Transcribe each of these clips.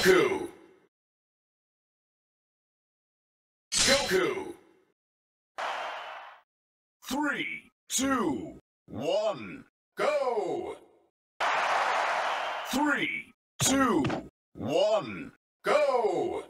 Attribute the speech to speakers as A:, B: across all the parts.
A: Goku! Goku! Three, two, one, go! Three, two, one, go!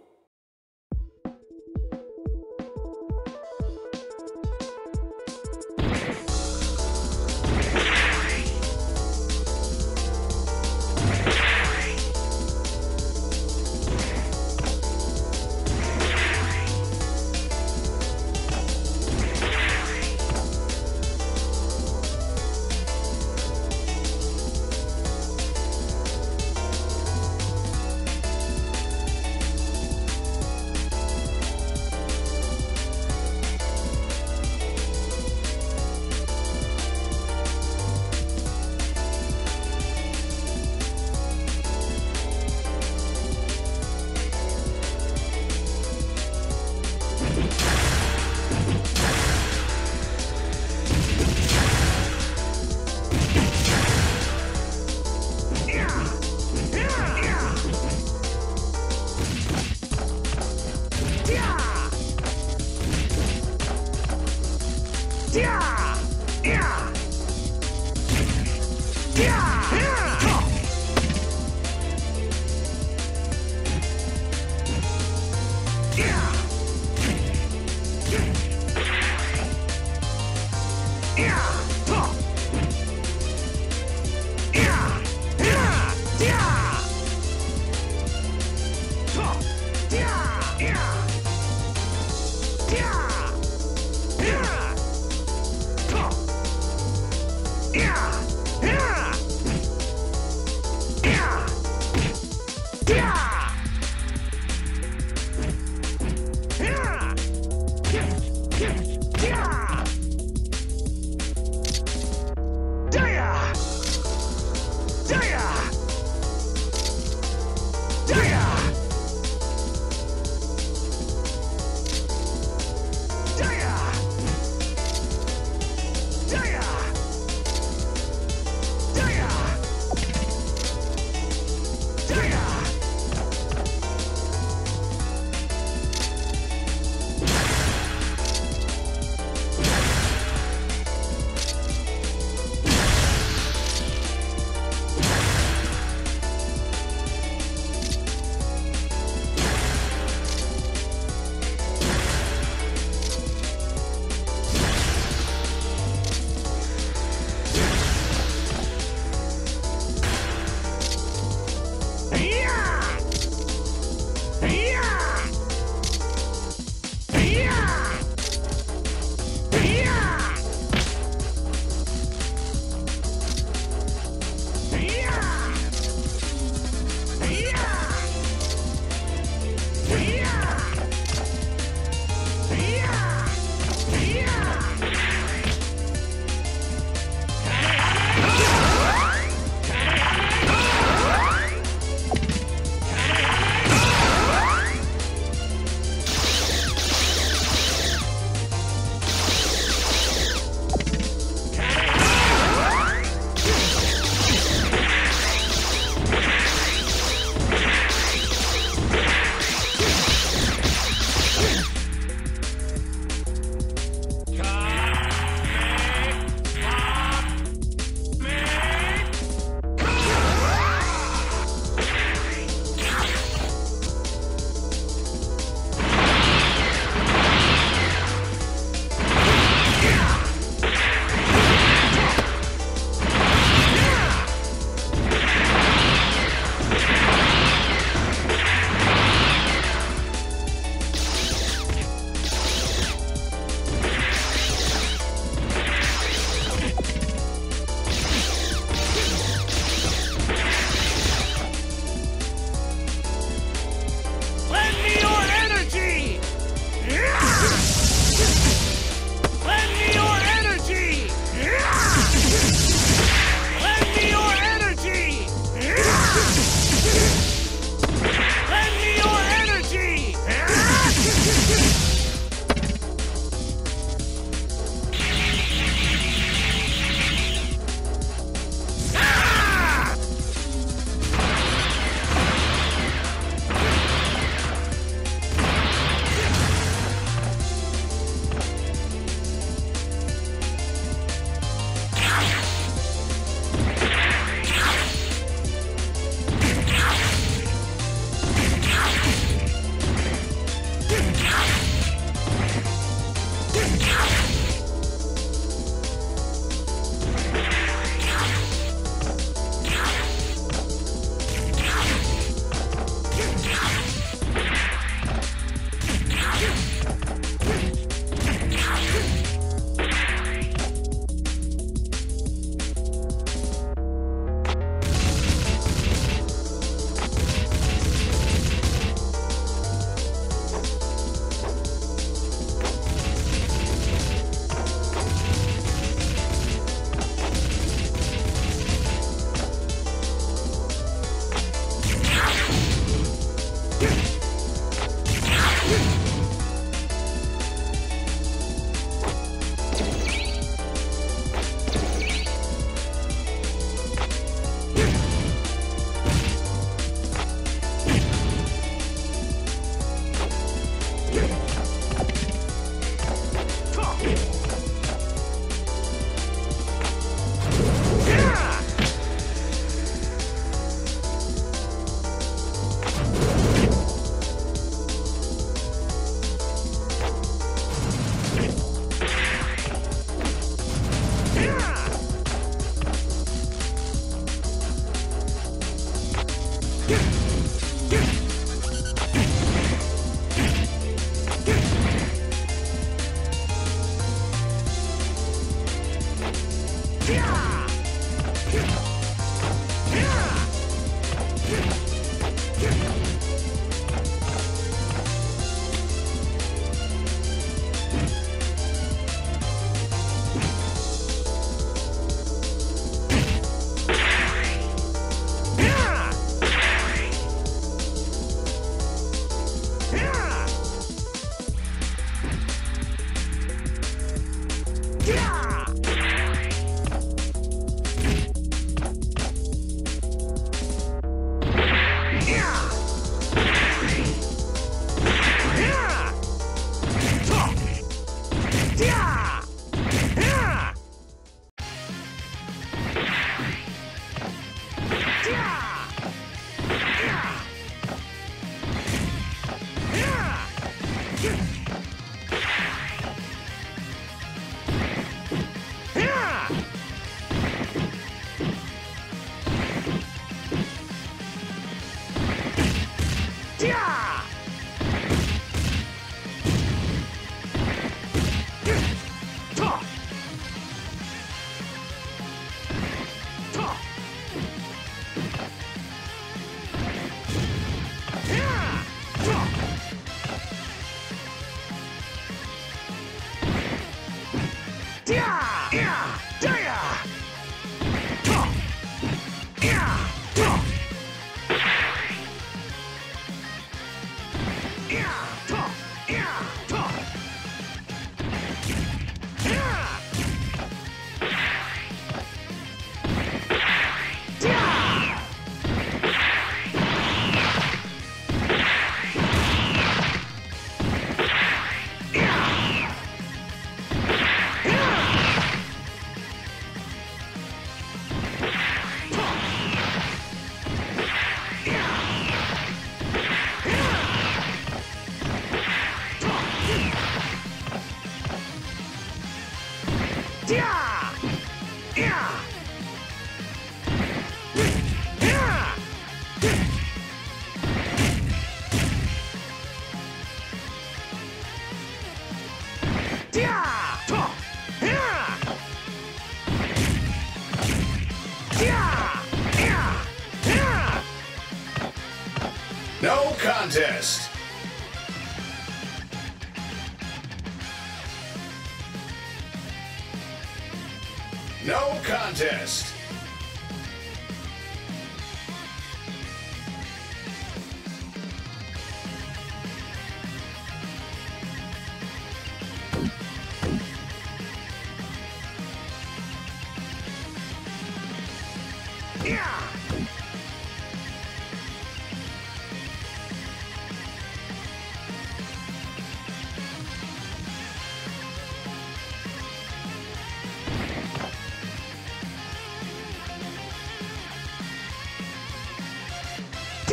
A: No contest.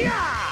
A: Yeah!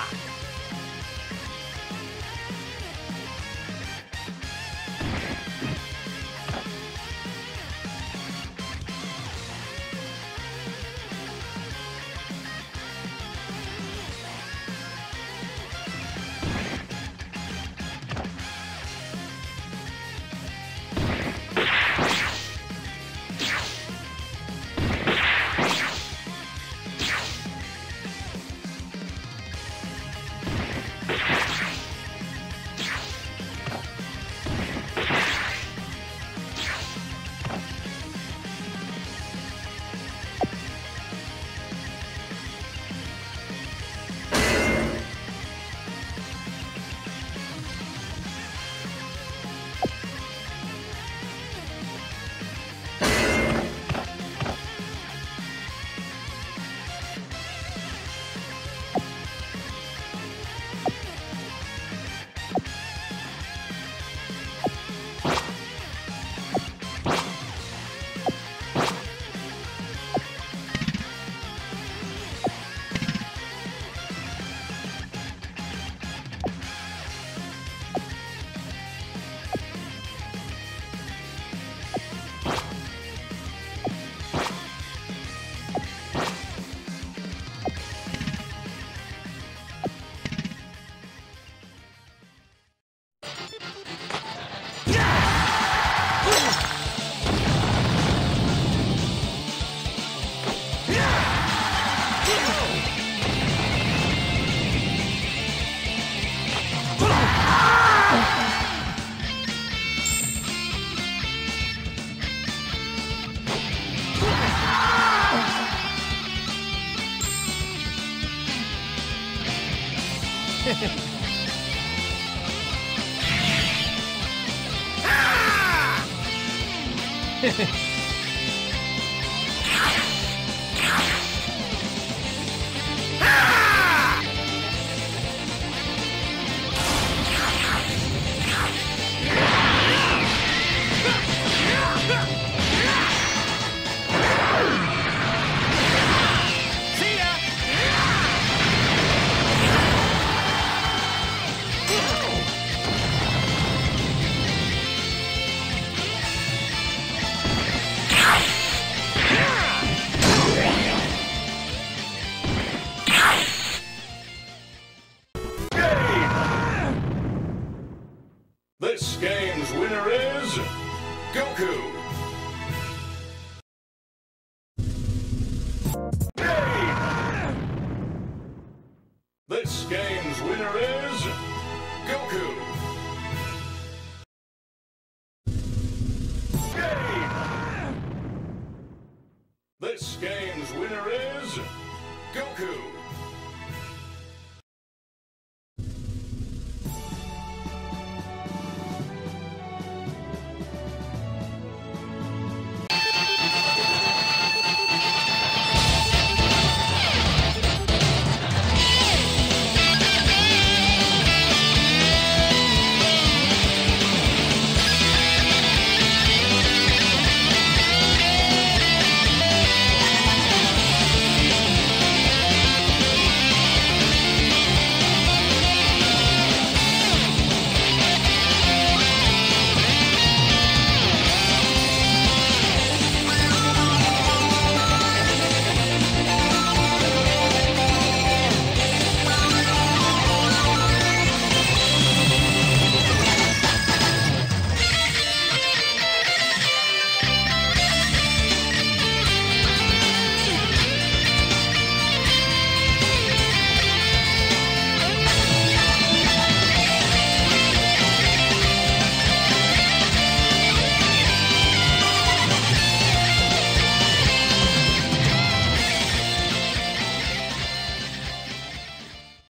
A: This game's winner is Goku.